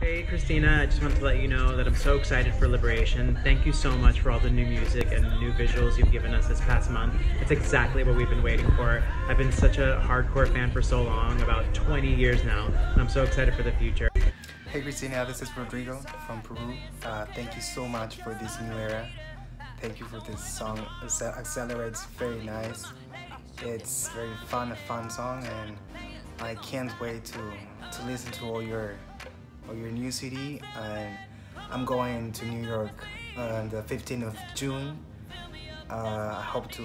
Hey Christina, I just wanted to let you know that I'm so excited for Liberation. Thank you so much for all the new music and new visuals you've given us this past month. It's exactly what we've been waiting for. I've been such a hardcore fan for so long, about 20 years now, and I'm so excited for the future. Hey Christina, this is Rodrigo from Peru. Uh, thank you so much for this new era. Thank you for this song. It Accelerates very nice. It's very fun, a fun song, and I can't wait to to listen to all your all your new city. And I'm going to New York on the 15th of June. Uh, I hope to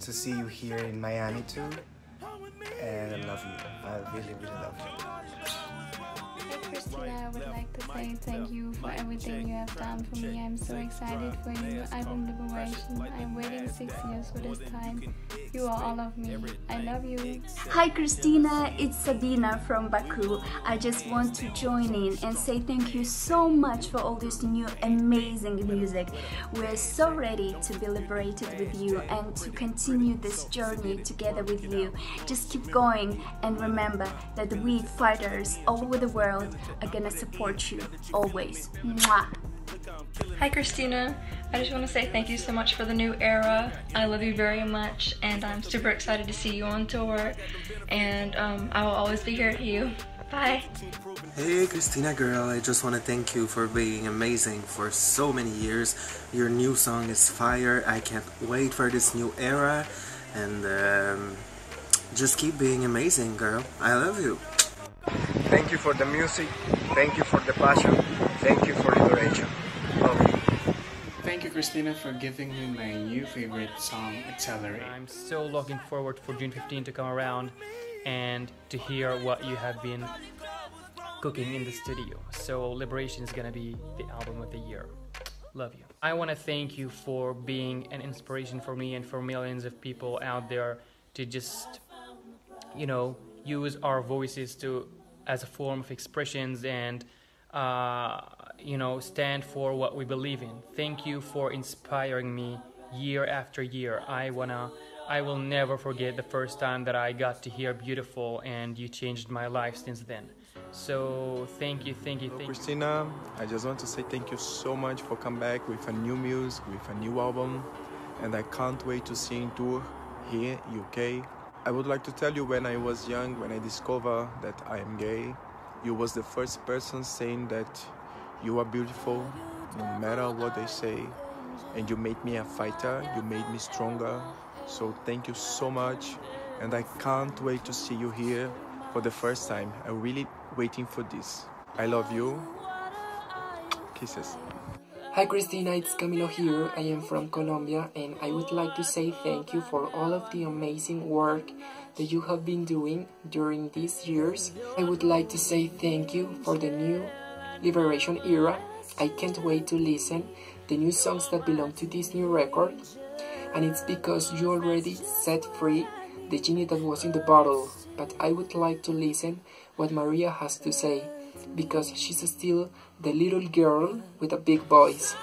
to see you here in Miami too. And I love you. I really, really love you. Christina, I would like to say thank you for everything you have done for me. I'm so excited for your new album Liberation. I'm waiting six years for this time. You are all of me. I love you. Hi Christina, it's Sabina from Baku. I just want to join in and say thank you so much for all this new amazing music. We're so ready to be liberated with you and to continue this journey together with you. Just keep going and remember that we fighters all over the world are gonna support you always. Mwah. Hi Christina, I just want to say thank you so much for the new era. I love you very much and I'm super excited to see you on tour and um, I will always be here for you. Bye. Hey Christina girl, I just want to thank you for being amazing for so many years. Your new song is fire. I can't wait for this new era and um, just keep being amazing girl. I love you. Thank you for the music. Thank you for the passion. Thank you for liberation. Love you. Thank you, Christina, for giving me my new favorite song, Accelerate. I'm so looking forward for June 15 to come around and to hear what you have been cooking in the studio. So Liberation is gonna be the album of the year. Love you. I want to thank you for being an inspiration for me and for millions of people out there to just, you know, use our voices to as a form of expressions and uh, you know stand for what we believe in. Thank you for inspiring me year after year. I wanna I will never forget the first time that I got to hear Beautiful and you changed my life since then. So thank you, thank you, thank you. Christina, I just want to say thank you so much for coming back with a new music, with a new album, and I can't wait to see you in tour here, UK, I would like to tell you when I was young, when I discovered that I am gay, you was the first person saying that you are beautiful, no matter what they say, and you made me a fighter, you made me stronger. So thank you so much, and I can't wait to see you here for the first time. I'm really waiting for this. I love you. Kisses. Hi Christina, it's Camilo here. I am from Colombia and I would like to say thank you for all of the amazing work that you have been doing during these years. I would like to say thank you for the new Liberation era. I can't wait to listen the new songs that belong to this new record. And it's because you already set free the genie that was in the bottle. But I would like to listen what Maria has to say because she's still the little girl with a big voice.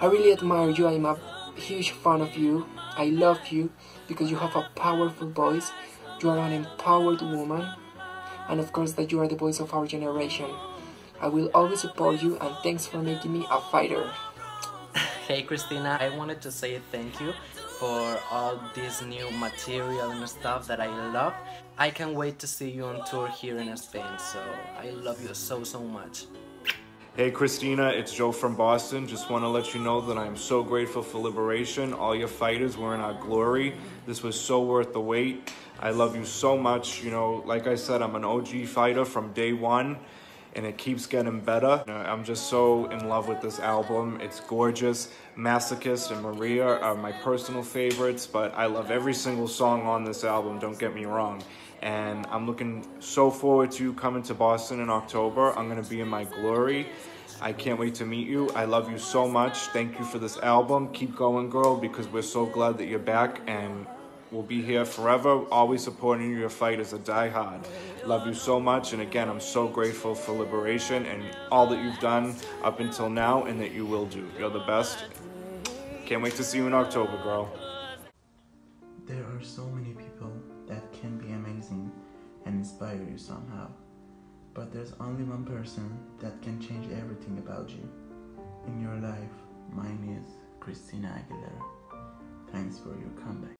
I really admire you, I'm a huge fan of you. I love you because you have a powerful voice, you are an empowered woman, and of course that you are the voice of our generation. I will always support you and thanks for making me a fighter. Hey Christina, I wanted to say thank you for all this new material and stuff that I love. I can't wait to see you on tour here in Spain, so I love you so, so much. Hey Christina, it's Joe from Boston. Just want to let you know that I'm so grateful for Liberation. All your fighters were in our glory. This was so worth the wait. I love you so much. You know, like I said, I'm an OG fighter from day one and it keeps getting better. I'm just so in love with this album. It's gorgeous. Masochist and Maria are my personal favorites, but I love every single song on this album, don't get me wrong. And I'm looking so forward to coming to Boston in October. I'm gonna be in my glory. I can't wait to meet you. I love you so much. Thank you for this album. Keep going, girl, because we're so glad that you're back and will be here forever, always supporting your fight as a diehard. Love you so much, and again, I'm so grateful for Liberation and all that you've done up until now and that you will do. You're the best. Can't wait to see you in October, girl. There are so many people that can be amazing and inspire you somehow. But there's only one person that can change everything about you in your life. Mine is Christina Aguilera. Thanks for your comeback.